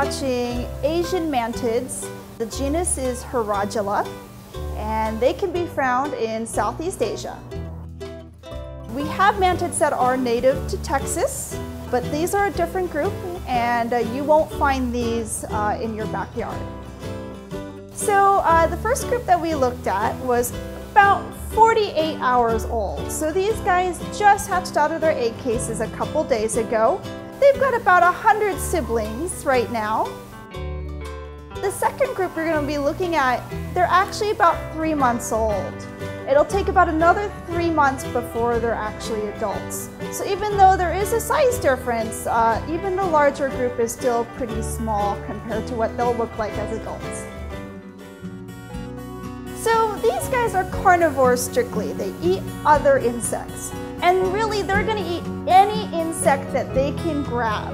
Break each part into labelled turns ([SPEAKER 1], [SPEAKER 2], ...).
[SPEAKER 1] watching Asian mantids. The genus is Hierodula, and they can be found in Southeast Asia. We have mantids that are native to Texas, but these are a different group, and uh, you won't find these uh, in your backyard. So uh, the first group that we looked at was about 48 hours old. So these guys just hatched out of their egg cases a couple days ago. They've got about 100 siblings right now. The second group we're going to be looking at, they're actually about three months old. It'll take about another three months before they're actually adults. So even though there is a size difference, uh, even the larger group is still pretty small compared to what they'll look like as adults. These guys are carnivores strictly. They eat other insects. And really, they're gonna eat any insect that they can grab.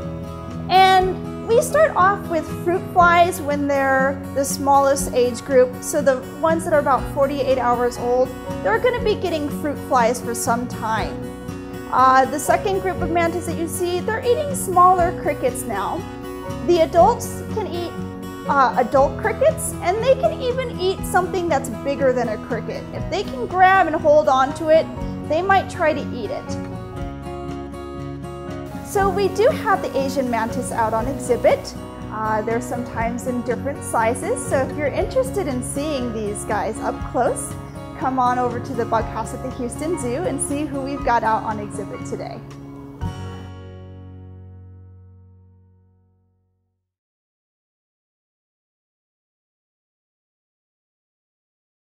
[SPEAKER 1] And we start off with fruit flies when they're the smallest age group. So the ones that are about 48 hours old, they're gonna be getting fruit flies for some time. Uh, the second group of mantis that you see, they're eating smaller crickets now. The adults can eat uh, adult crickets, and they can even eat something that's bigger than a cricket. If they can grab and hold on to it, they might try to eat it. So we do have the Asian mantis out on exhibit. Uh, they're sometimes in different sizes, so if you're interested in seeing these guys up close, come on over to the bug house at the Houston Zoo and see who we've got out on exhibit today.